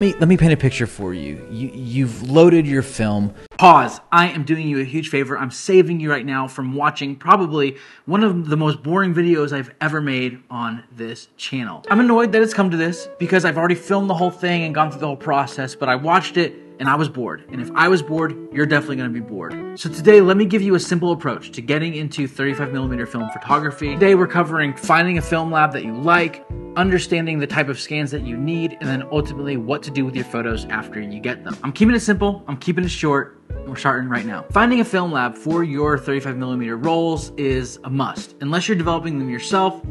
Let me, let me paint a picture for you. you. You've loaded your film. Pause. I am doing you a huge favor. I'm saving you right now from watching probably one of the most boring videos I've ever made on this channel. I'm annoyed that it's come to this because I've already filmed the whole thing and gone through the whole process, but I watched it and I was bored. And if I was bored, you're definitely gonna be bored. So today, let me give you a simple approach to getting into 35 millimeter film photography. Today, we're covering finding a film lab that you like, understanding the type of scans that you need, and then ultimately what to do with your photos after you get them. I'm keeping it simple, I'm keeping it short, we're starting right now. Finding a film lab for your 35 millimeter rolls is a must. Unless you're developing them yourself,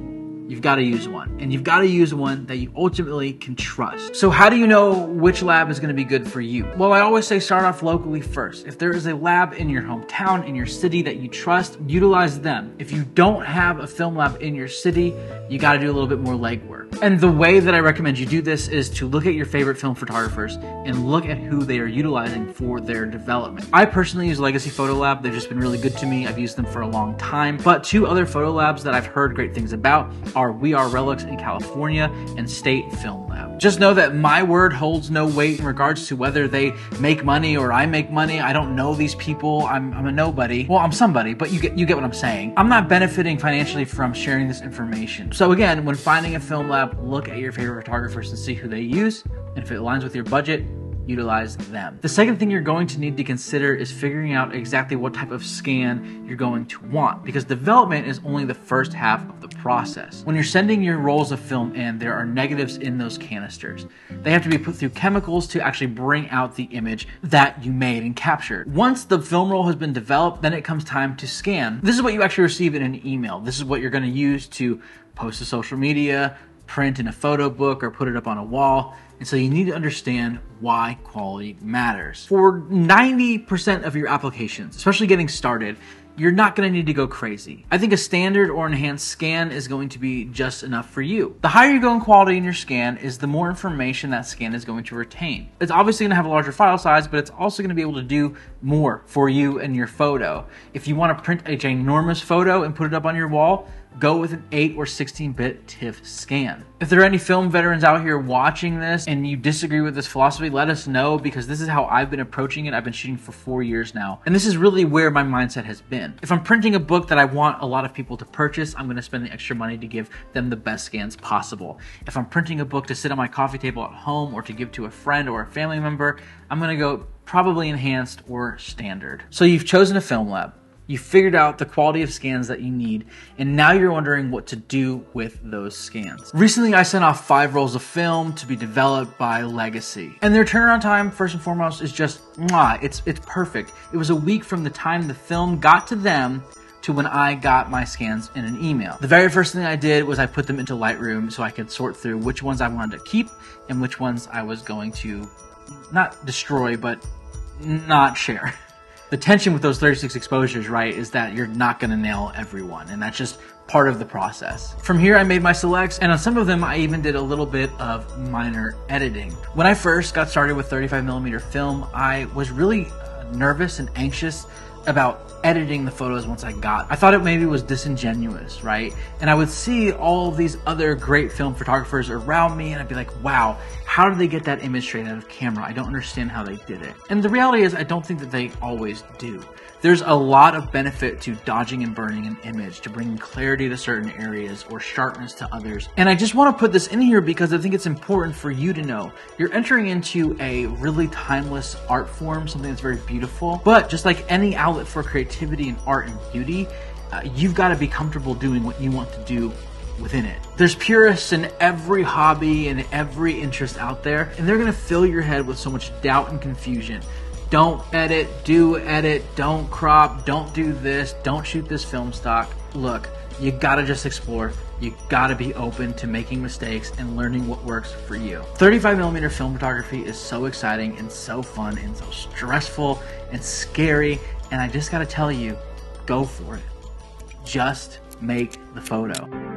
you've got to use one. And you've got to use one that you ultimately can trust. So, how do you know which lab is going to be good for you? Well, I always say start off locally first. If there is a lab in your hometown, in your city that you trust, utilize them. If you don't have a film lab in your city, you got to do a little bit more legwork. And the way that I recommend you do this is to look at your favorite film photographers and look at who they are utilizing for their development. I personally use Legacy Photo Lab. They've just been really good to me. I've used them for a long time. But two other photo labs that I've heard great things about are We Are Relics in California and State Film Lab. Just know that my word holds no weight in regards to whether they make money or I make money. I don't know these people. I'm, I'm a nobody. Well, I'm somebody, but you get you get what I'm saying. I'm not benefiting financially from sharing this information. So again, when finding a film lab, look at your favorite photographers and see who they use. And if it aligns with your budget, utilize them. The second thing you're going to need to consider is figuring out exactly what type of scan you're going to want because development is only the first half of the process. When you're sending your rolls of film in, there are negatives in those canisters. They have to be put through chemicals to actually bring out the image that you made and captured. Once the film roll has been developed, then it comes time to scan. This is what you actually receive in an email. This is what you're going to use to post to social media, print in a photo book or put it up on a wall. And so you need to understand why quality matters. For 90% of your applications, especially getting started, you're not going to need to go crazy. I think a standard or enhanced scan is going to be just enough for you. The higher you go in quality in your scan is the more information that scan is going to retain. It's obviously going to have a larger file size, but it's also going to be able to do more for you and your photo. If you want to print a ginormous photo and put it up on your wall, go with an 8 or 16 bit TIFF scan. If there are any film veterans out here watching this and you disagree with this philosophy, let us know because this is how I've been approaching it. I've been shooting for four years now. And this is really where my mindset has been. If I'm printing a book that I want a lot of people to purchase, I'm going to spend the extra money to give them the best scans possible. If I'm printing a book to sit on my coffee table at home or to give to a friend or a family member, I'm going to go probably enhanced or standard. So you've chosen a film lab. You figured out the quality of scans that you need, and now you're wondering what to do with those scans. Recently, I sent off five rolls of film to be developed by Legacy, and their turnaround time, first and foremost, is just mwah, it's it's perfect. It was a week from the time the film got to them to when I got my scans in an email. The very first thing I did was I put them into Lightroom so I could sort through which ones I wanted to keep and which ones I was going to not destroy, but not share. the tension with those 36 exposures, right, is that you're not going to nail everyone. And that's just part of the process. From here, I made my selects, and on some of them, I even did a little bit of minor editing. When I first got started with 35 millimeter film, I was really uh, nervous and anxious about editing the photos once I got. I thought it maybe was disingenuous, right? And I would see all these other great film photographers around me and I'd be like, wow, how did they get that image straight out of camera? I don't understand how they did it. And the reality is I don't think that they always do. There's a lot of benefit to dodging and burning an image, to bringing clarity to certain areas or sharpness to others. And I just want to put this in here because I think it's important for you to know. You're entering into a really timeless art form, something that's very beautiful. But just like any outlet for creativity and art and beauty, uh, you've got to be comfortable doing what you want to do within it. There's purists in every hobby and every interest out there, and they're going to fill your head with so much doubt and confusion. Don't edit, do edit, don't crop, don't do this, don't shoot this film stock. Look, you gotta just explore. You gotta be open to making mistakes and learning what works for you. 35mm film photography is so exciting and so fun and so stressful and scary, and I just gotta tell you, go for it. Just make the photo.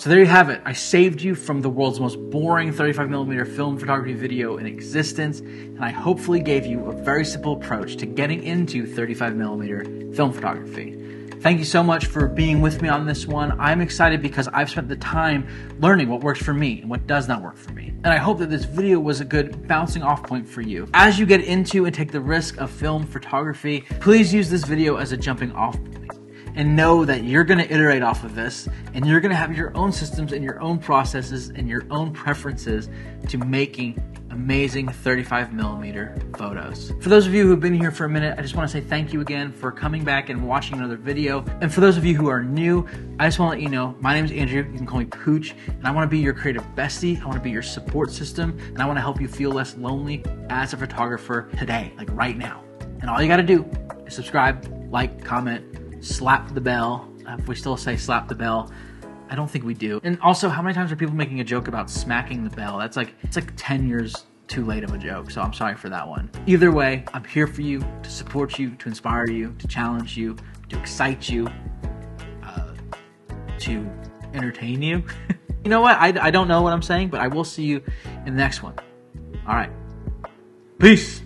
So there you have it. I saved you from the world's most boring 35mm film photography video in existence, and I hopefully gave you a very simple approach to getting into 35mm film photography. Thank you so much for being with me on this one. I'm excited because I've spent the time learning what works for me and what does not work for me. And I hope that this video was a good bouncing off point for you. As you get into and take the risk of film photography, please use this video as a jumping off point and know that you're going to iterate off of this and you're going to have your own systems and your own processes and your own preferences to making amazing 35 millimeter photos. For those of you who have been here for a minute, I just want to say thank you again for coming back and watching another video. And for those of you who are new, I just want to let you know, my name is Andrew. You can call me Pooch, and I want to be your creative bestie. I want to be your support system, and I want to help you feel less lonely as a photographer today, like right now. And all you got to do is subscribe, like, comment, slap the bell. Uh, if we still say slap the bell, I don't think we do. And also, how many times are people making a joke about smacking the bell? That's like it's like 10 years too late of a joke, so I'm sorry for that one. Either way, I'm here for you to support you, to inspire you, to challenge you, to excite you, uh, to entertain you. you know what? I, I don't know what I'm saying, but I will see you in the next one. All right. Peace.